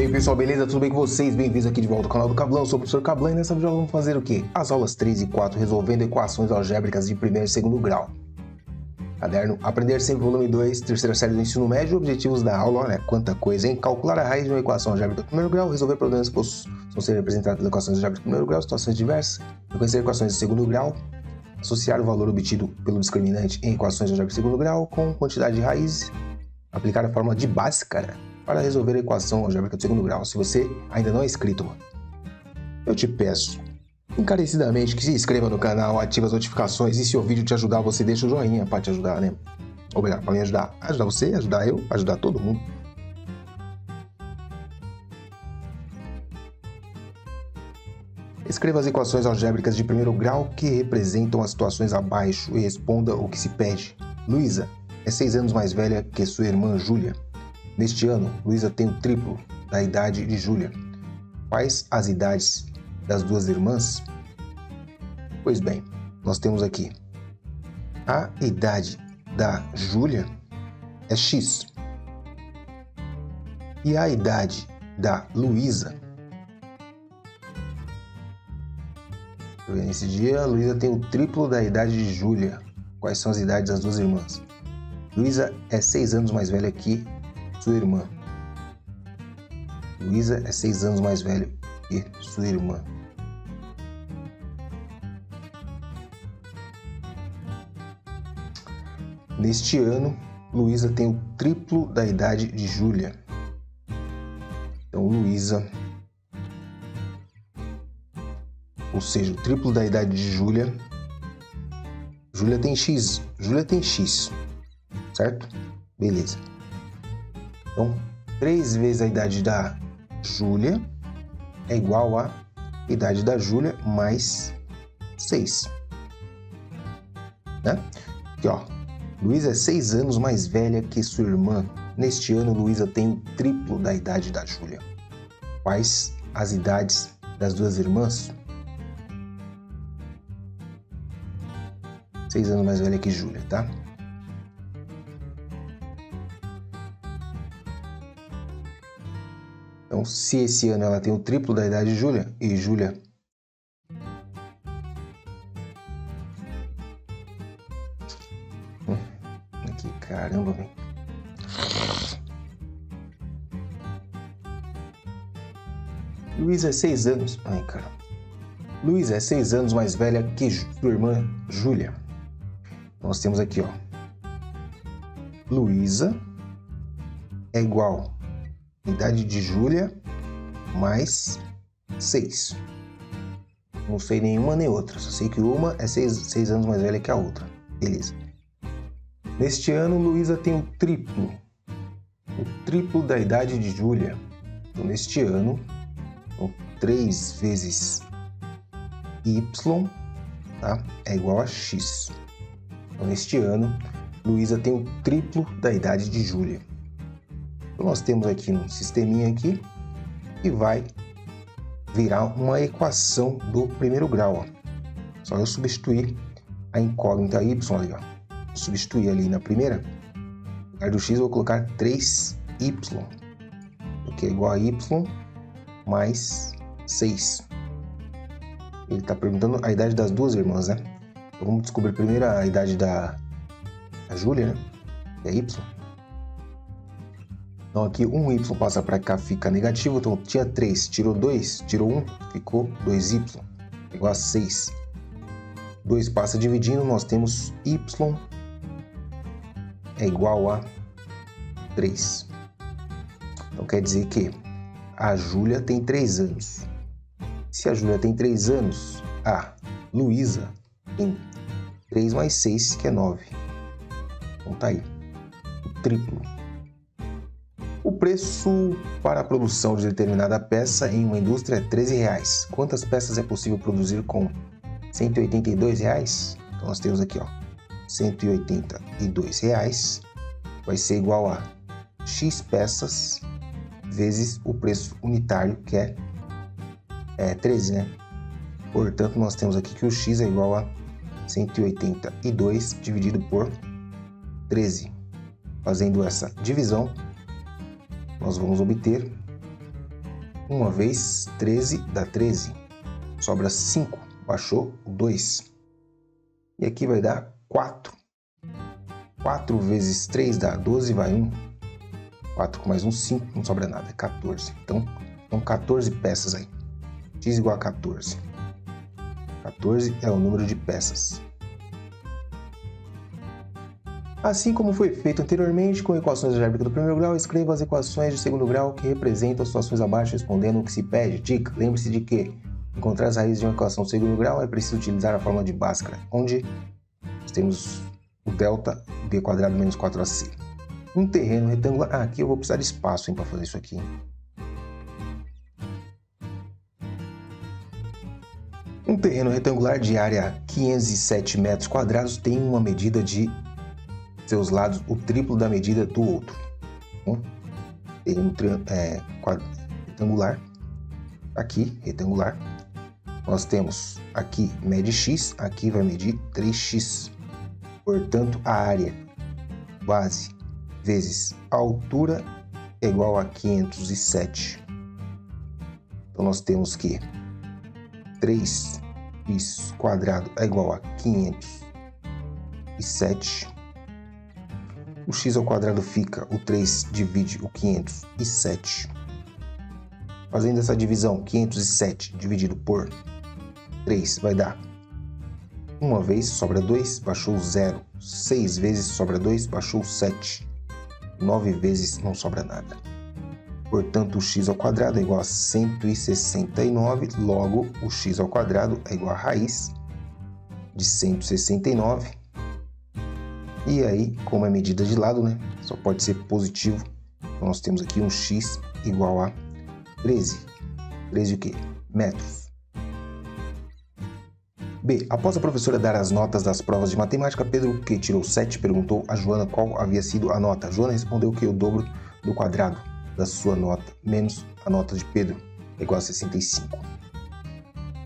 E aí pessoal, beleza? Tudo bem com vocês? Bem-vindos aqui de volta ao canal do Cablão, eu sou o professor Cablão e nessa vídeo vamos fazer o quê? As aulas 3 e 4 resolvendo equações algébricas de primeiro e segundo grau. Caderno Aprender Sempre, volume 2, terceira série do ensino médio, objetivos da aula, olha quanta coisa, hein? Calcular a raiz de uma equação algébrica do primeiro grau, resolver problemas que possam ser representados pelas equações algébricas do primeiro grau, situações diversas, reconhecer equações de segundo grau, associar o valor obtido pelo discriminante em equações algébricas de segundo grau com quantidade de raiz, aplicar a fórmula de Bhaskara, para resolver a equação algébrica do segundo grau. Se você ainda não é inscrito, eu te peço encarecidamente que se inscreva no canal, ative as notificações e se o vídeo te ajudar, você deixa o joinha para te ajudar, né? Obrigado para me ajudar. Ajudar você, ajudar eu, ajudar todo mundo. Escreva as equações algébricas de primeiro grau que representam as situações abaixo e responda o que se pede. Luísa é seis anos mais velha que sua irmã Júlia. Neste ano, Luísa tem o triplo da idade de Júlia. Quais as idades das duas irmãs? Pois bem, nós temos aqui a idade da Júlia é X. E a idade da Luísa. Nesse dia, Luísa tem o triplo da idade de Júlia. Quais são as idades das duas irmãs? Luísa é seis anos mais velha que sua irmã. Luísa é seis anos mais velha que sua irmã. Neste ano, Luísa tem o triplo da idade de Júlia. Então, Luísa, ou seja, o triplo da idade de Júlia. Júlia tem X, Júlia tem X, certo? Beleza. Então, 3 vezes a idade da Júlia é igual à idade da Júlia mais 6. Né? Aqui, ó. Luísa é 6 anos mais velha que sua irmã. Neste ano, Luísa tem o triplo da idade da Júlia. Quais as idades das duas irmãs? 6 anos mais velha que Júlia, tá? Então, se esse ano ela tem o triplo da idade de Júlia, e Júlia hum, Aqui, caramba, velho. Luísa é seis anos. Ai, cara. Luísa é seis anos mais velha que sua irmã Júlia. Nós temos aqui, ó. Luísa é igual idade de Júlia mais 6. Não sei nenhuma nem outra, só sei que uma é 6 anos mais velha que a outra. Beleza. Neste ano, Luísa tem o triplo. O triplo da idade de Júlia. Então, neste ano, 3 vezes y tá? é igual a x. Então, neste ano, Luísa tem o triplo da idade de Júlia. Então, nós temos aqui um sisteminha aqui e vai virar uma equação do primeiro grau. Ó. Só eu substituir a incógnita y ali, ó. Substituir ali na primeira. No lugar do x eu vou colocar 3y, que é igual a y mais 6. Ele está perguntando a idade das duas irmãs, né? Então vamos descobrir primeiro a idade da, da Júlia, né? Que é y. Então aqui um y passa para cá, fica negativo. Então tinha 3, tirou 2, tirou 1, ficou 2y, igual a 6. 2 passa dividindo, nós temos y é igual a 3. Então quer dizer que a Júlia tem 3 anos. Se a Júlia tem 3 anos, a Luísa tem 3 mais 6, que é 9. Então tá aí, o triplo. O preço para a produção de determinada peça em uma indústria é 13 reais. Quantas peças é possível produzir com 182 reais? Então nós temos aqui, ó, 182 reais vai ser igual a x peças vezes o preço unitário que é, é 13, né? Portanto, nós temos aqui que o x é igual a 182 dividido por 13. Fazendo essa divisão, nós vamos obter 1 vez 13 dá 13. Sobra 5, baixou 2. E aqui vai dar 4. 4 vezes 3 dá 12, vai 1. 4 com mais um, 5, não sobra nada, é 14. Então, são 14 peças aí. x igual a 14. 14 é o número de peças. Assim como foi feito anteriormente com equações algébricas do primeiro grau, escreva as equações de segundo grau que representam as situações abaixo respondendo o que se pede. Dica: lembre-se de que encontrar as raízes de uma equação de segundo grau é preciso utilizar a fórmula de Bhaskara, onde nós temos o delta b quadrado menos 4ac. Um terreno retangular. Ah, aqui eu vou precisar de espaço para fazer isso aqui. Um terreno retangular de área 507 metros quadrados tem uma medida de seus lados o triplo da medida do outro. Um terreno é, retangular, aqui retangular, nós temos aqui mede x, aqui vai medir 3x. Portanto, a área base vezes altura é igual a 507. Então, nós temos que 3x quadrado é igual a 507 o x ao quadrado fica, o 3 divide o 507. Fazendo essa divisão, 507 dividido por 3 vai dar uma vez, sobra 2, baixou 0. 6 vezes sobra 2, baixou 7. 9 vezes não sobra nada. Portanto, o x ao quadrado é igual a 169, logo o x ao quadrado é igual a raiz de 169 e aí, como é medida de lado, né, só pode ser positivo. Então, nós temos aqui um x igual a 13. 13 o quê? Metros. B. Após a professora dar as notas das provas de matemática, Pedro, que tirou 7, perguntou a Joana qual havia sido a nota. Joana respondeu que o dobro do quadrado da sua nota menos a nota de Pedro é igual a 65.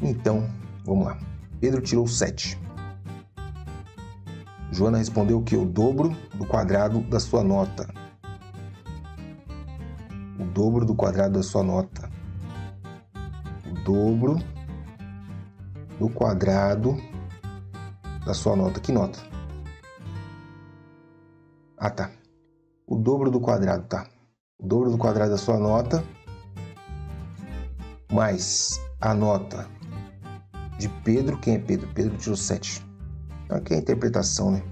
Então, vamos lá. Pedro tirou 7. Joana respondeu que o dobro do quadrado da sua nota. O dobro do quadrado da sua nota. O dobro do quadrado da sua nota. Que nota? Ah, tá. O dobro do quadrado, tá. O dobro do quadrado da sua nota mais a nota de Pedro. Quem é Pedro? Pedro tirou 7. Aqui é a interpretação, né?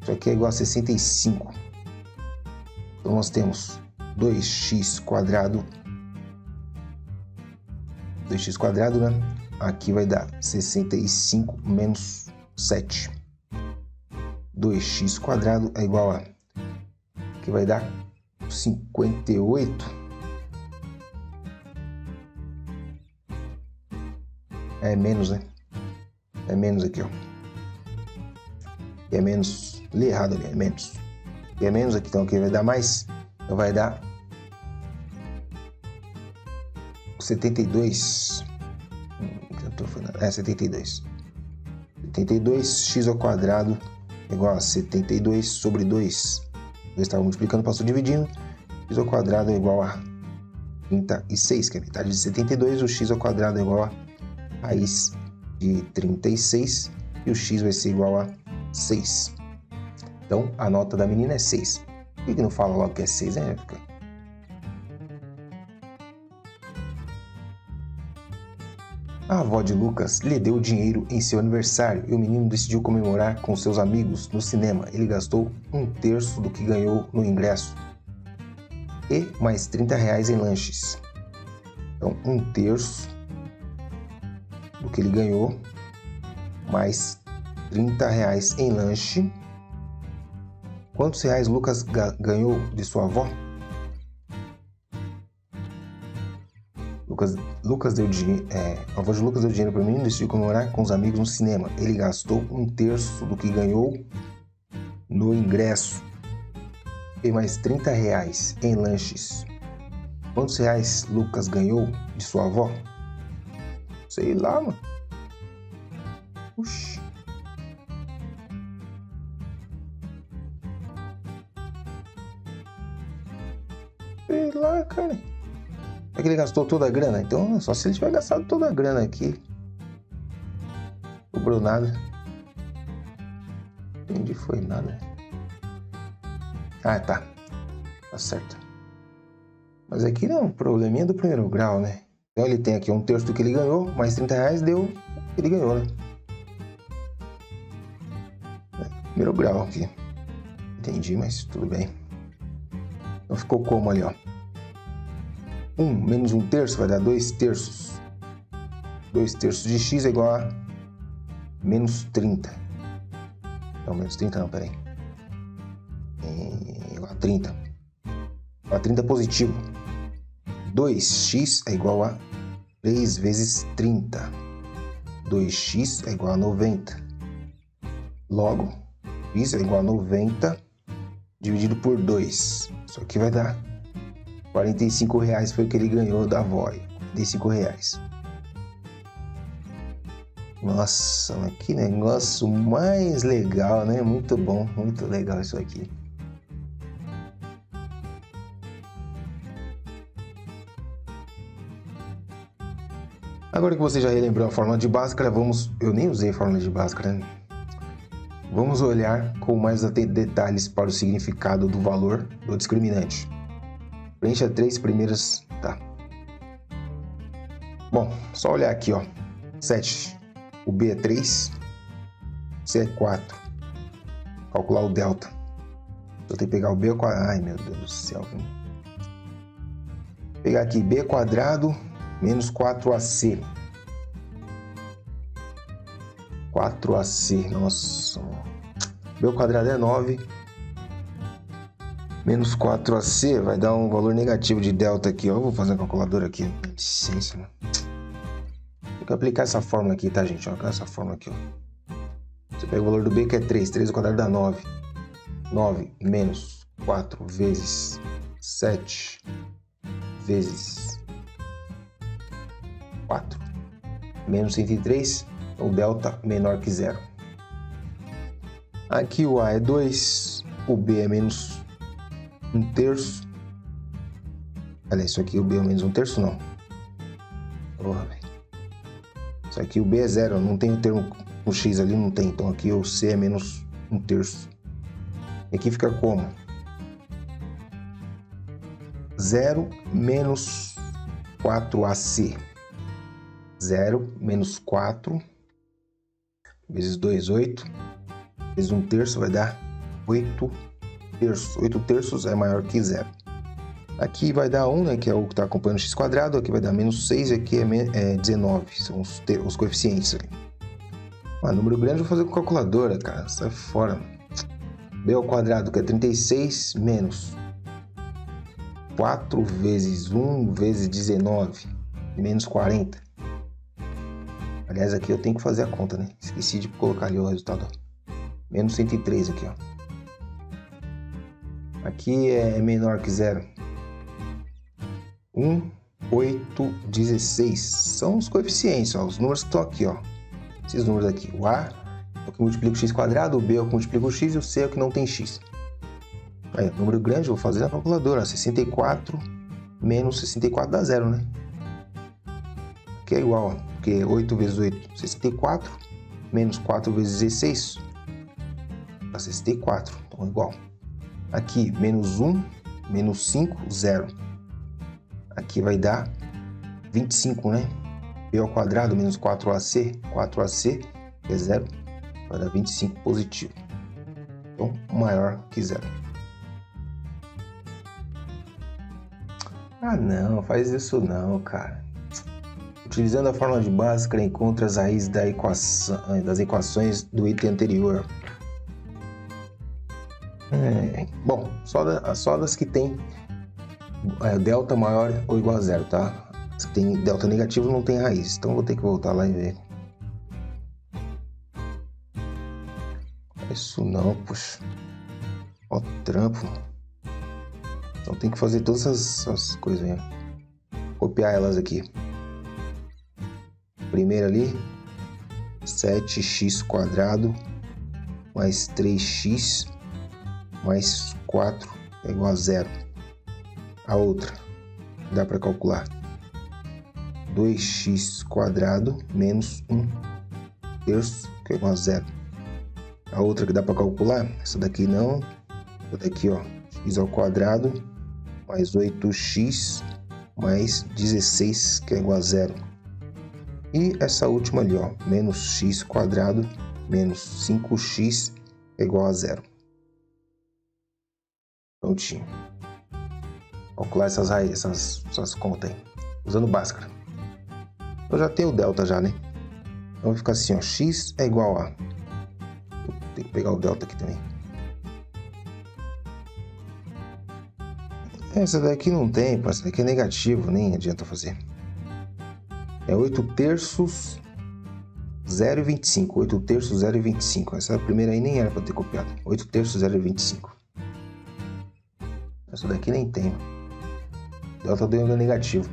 Isso aqui é igual a 65. Então nós temos 2x quadrado. 2x quadrado, né? Aqui vai dar 65 menos 7. 2x quadrado é igual a... Aqui vai dar 58. É menos, né? É menos aqui, ó. E é menos. Li errado ali, é menos. E é menos aqui, então aqui vai dar mais. Então vai dar 72. É 72. 72 x ao quadrado igual a 72 sobre 2. Eu estava multiplicando, passou dividindo. x ao quadrado é igual a 36, que é metade de 72. O x ao quadrado é igual a raiz de 36 e o x vai ser igual a 6. Então, a nota da menina é 6. Por que, que não fala logo que é 6, né, Éfica? A avó de Lucas lhe deu dinheiro em seu aniversário e o menino decidiu comemorar com seus amigos no cinema. Ele gastou um terço do que ganhou no ingresso e mais 30 reais em lanches. Então, um terço que ele ganhou, mais 30 reais em lanche. Quantos reais Lucas ganhou de sua avó? Lucas, Lucas deu é, a avó de Lucas deu dinheiro para mim e decidiu comemorar com os amigos no cinema. Ele gastou um terço do que ganhou no ingresso e mais 30 reais em lanches. Quantos reais Lucas ganhou de sua avó? Sei lá, mano. Oxi. Sei lá, cara. Será que ele gastou toda a grana? Então, só se ele tiver gastado toda a grana aqui. Sobrou nada. Entendi, foi nada. Ah, tá. Tá certo. Mas aqui não, probleminha do primeiro grau, né? Então ele tem aqui um terço do que ele ganhou, mais 30 reais deu o que ele ganhou, né? Primeiro grau aqui. Entendi, mas tudo bem. Então ficou como ali, ó. 1 um menos 1 um terço vai dar 2 terços. 2 terços de x é igual a menos 30. Não, menos 30 não, peraí. É igual a 30. A 30 positivo. 2x é igual a 3 vezes 30. 2x é igual a 90. Logo, x é igual a 90 dividido por 2. Isso aqui vai dar 45 reais foi o que ele ganhou da avó. 45 reais. Nossa, que negócio mais legal, né? Muito bom, muito legal isso aqui. Agora que você já relembrou a fórmula de Bhaskara, vamos... Eu nem usei a fórmula de Bhaskara, né? Vamos olhar com mais detalhes para o significado do valor do discriminante. Preencha três primeiras... Tá. Bom, só olhar aqui, ó. 7. O B é 3. C é 4. Calcular o delta. Eu tenho que pegar o B quadrado. Ai, meu Deus do céu. Pegar aqui B quadrado menos 4AC. 4AC, nossa. B quadrado é 9. Menos 4AC vai dar um valor negativo de delta aqui, ó. Eu vou fazer a calculadora aqui. Licença, mano. Tem que aplicar essa fórmula aqui, tá, gente? Ó, essa fórmula aqui, ó. Você pega o valor do B que é 3. 3 ao quadrado dá 9. 9 menos 4 vezes 7 vezes Menos 103, o delta menor que zero. Aqui o A é 2, o B é menos 1 terço. Olha, isso aqui o B é menos 1 terço, não. Porra. Isso aqui o B é zero, não tem o termo o X ali, não tem. Então aqui o C é menos 1 terço. E aqui fica como? 0 menos 4AC. 0 menos 4 vezes 2, 8. Vezes 1 terço vai dar 8 terços. 8 terços é maior que 0. Aqui vai dar 1, né, que é o que está acompanhando x quadrado. Aqui vai dar menos 6 e aqui é, é 19. São os, os coeficientes ali. Ah, número grande vou fazer com calculadora, cara. Sai fora. b ao quadrado, que é 36, menos 4 vezes 1 vezes 19, menos 40. Aliás, aqui eu tenho que fazer a conta, né? Esqueci de colocar ali o resultado. Menos 103 aqui, ó. Aqui é menor que zero. 1, 8, 16. São os coeficientes, ó. Os números estão aqui, ó. Esses números aqui. O A é o que multiplica o x quadrado, o B é o que multiplica o x e o C é o que não tem x. Aí, número grande, vou fazer na calculadora. 64 menos 64 dá zero, né? Que é igual, ó porque 8 vezes 8, 64, menos 4 vezes 16, dá 64, então igual. Aqui, menos 1, menos 5, 0. Aqui vai dar 25, né? b ao quadrado menos 4ac, 4ac é zero, vai dar 25 positivo. Então, maior que zero. Ah, não, faz isso não, cara. Utilizando a fórmula de Bhaskara, encontra as raízes da equação, das equações do item anterior. É, bom, só, da, só das que tem é, delta maior ou igual a zero, tá? Que tem delta negativo não tem raiz, então vou ter que voltar lá e ver. Isso não, puxa. Ó, trampo. Então tem que fazer todas essas, essas coisas aí. Copiar elas aqui primeira ali, 7x quadrado mais 3x mais 4 é igual a zero. A outra, dá para calcular, 2x quadrado menos 1 terço, que é igual a zero. A outra que dá para calcular, essa daqui não. Essa daqui, ó, x ao quadrado mais 8x mais 16, que é igual a zero. E essa última ali, ó, menos x quadrado menos 5x é igual a zero. Prontinho. Calcular essas raízes, essas, essas contas aí. Usando Bhaskara. Eu já tenho o delta já, né? Então vai ficar assim, ó. x é igual a... Tem que pegar o delta aqui também. Essa daqui não tem, essa daqui é negativo, nem adianta fazer. É 8 terços 0,25. 8 terços 0,25. Essa primeira aí nem era para ter copiado. 8 terços 0,25. Essa daqui nem tem. Delta deu negativo.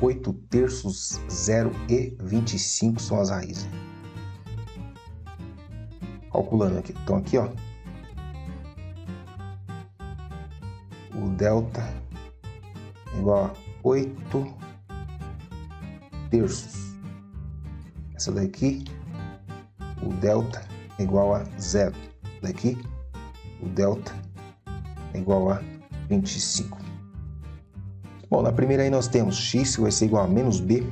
8 terços 0,25 são as raízes. Calculando aqui. Então aqui, ó. o delta é igual a 8 terços. Essa daqui, o delta é igual a zero. Daqui, o delta é igual a 25. Bom, na primeira aí nós temos x que vai ser igual a menos b.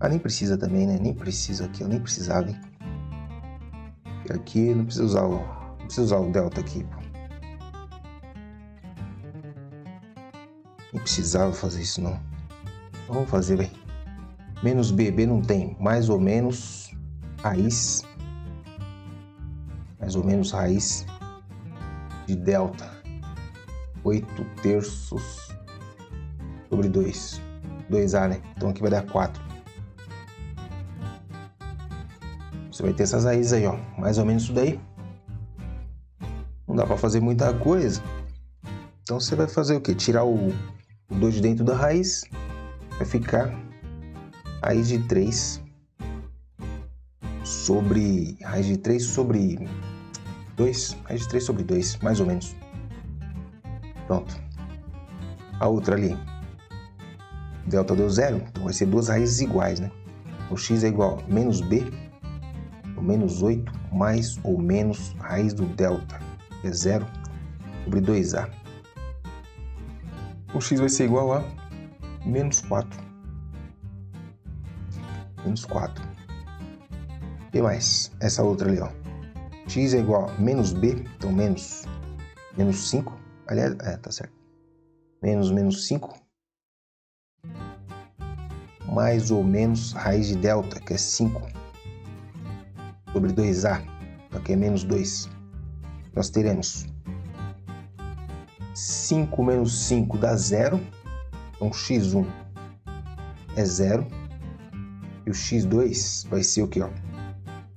Ah, nem precisa também, né? Nem precisa aqui, eu nem precisava, hein? E aqui não precisa usar o, não precisa usar o delta aqui, pô. Nem precisava fazer isso não. Vamos fazer, velho. Menos B, B não tem. Mais ou menos raiz. Mais ou menos raiz de delta. 8 terços sobre 2. 2A, né? Então aqui vai dar 4. Você vai ter essas raízes aí, ó. Mais ou menos isso daí. Não dá para fazer muita coisa. Então você vai fazer o que? Tirar o 2 de dentro da raiz vai ficar raiz de 3 sobre raiz de 3 sobre 2, raiz de 3 sobre 2, mais ou menos. Pronto. A outra ali, delta deu zero, então vai ser duas raízes iguais, né? O x é igual a menos b, ou menos 8, mais ou menos raiz do delta, é zero, sobre 2a o x vai ser igual a menos 4. Menos 4. E mais? Essa outra ali, ó. x é igual a menos b, então menos, menos 5. Aliás, é, tá certo. Menos menos 5. Mais ou menos raiz de delta, que é 5. Sobre 2a, que é menos 2. Nós teremos 5 menos 5 dá zero. Então x1 é zero. E o x2 vai ser o que? Ó?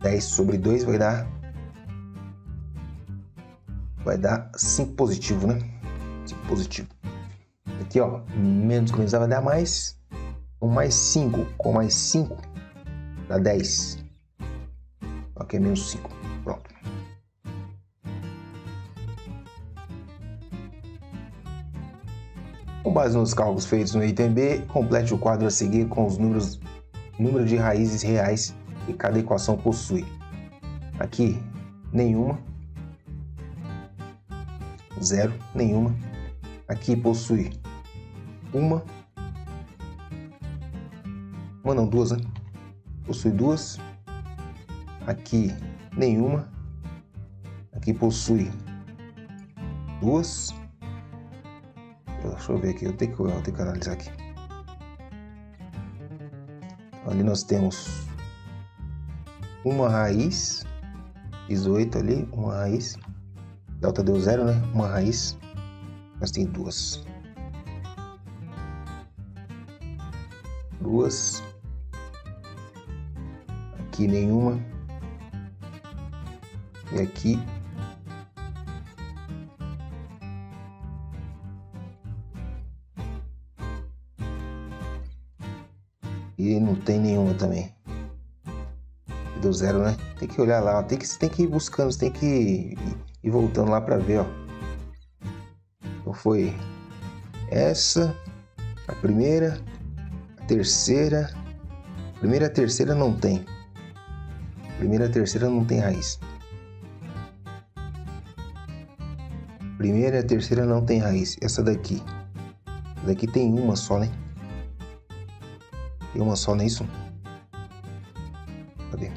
10 sobre 2 vai dar. Vai dar 5 positivo, né? 5 positivo. Aqui, ó, menos com menos vai dar mais. Com mais 5 com mais 5 dá 10. Aqui é menos 5. Pronto. Com base nos cálculos feitos no item B, complete o quadro a seguir com os números número de raízes reais que cada equação possui. Aqui, nenhuma. Zero, nenhuma. Aqui possui uma. Uma não, duas, né? Possui duas. Aqui, nenhuma. Aqui possui duas. Deixa eu ver aqui, eu tenho que, eu tenho que analisar aqui. Ali nós temos uma raiz, 18 ali, uma raiz. Delta deu zero, né? Uma raiz. Nós tem duas. Duas. Aqui nenhuma. E aqui E não tem nenhuma também. Deu zero, né? Tem que olhar lá, tem que, tem que ir buscando, você tem que ir, ir voltando lá para ver, ó. Então foi essa, a primeira, terceira. Primeira, terceira não tem. Primeira, terceira não tem raiz. Primeira e a terceira não tem raiz. Essa daqui. Essa daqui tem uma só, né? Tem uma só, não é isso? Cadê?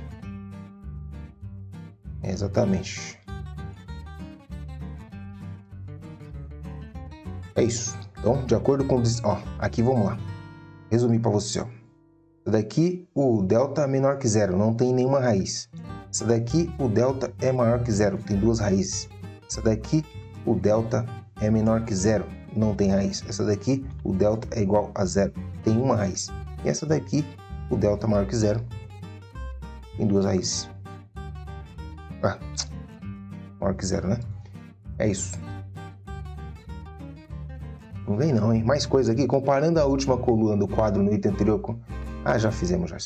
É exatamente. É isso. Então, de acordo com... Ó, aqui vamos lá. Resumir para você, ó. Essa daqui, o delta é menor que zero, não tem nenhuma raiz. Essa daqui, o delta é maior que zero, tem duas raízes. Essa daqui, o delta é menor que zero, não tem raiz. Essa daqui, o delta é igual a zero, tem uma raiz. E essa daqui, o delta maior que zero, tem duas raízes. Ah, maior que zero, né? É isso. Não vem não, hein? Mais coisa aqui. Comparando a última coluna do quadro no item anterior com... Ah, já fizemos já.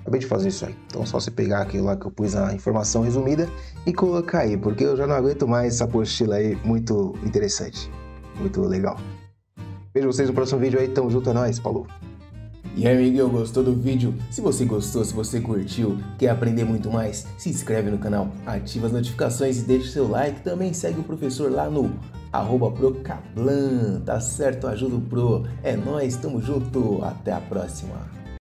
Acabei de fazer isso aí. Então só você pegar aquilo lá que eu pus a informação resumida e colocar aí, porque eu já não aguento mais essa apostila aí muito interessante. Muito legal. Vejo vocês no próximo vídeo aí. Tamo junto, é nóis. Falou. E aí, amiguinho, gostou do vídeo? Se você gostou, se você curtiu, quer aprender muito mais, se inscreve no canal, ativa as notificações e deixa o seu like. Também segue o professor lá no arroba tá certo? Ajuda o Pro. É nóis, tamo junto, até a próxima.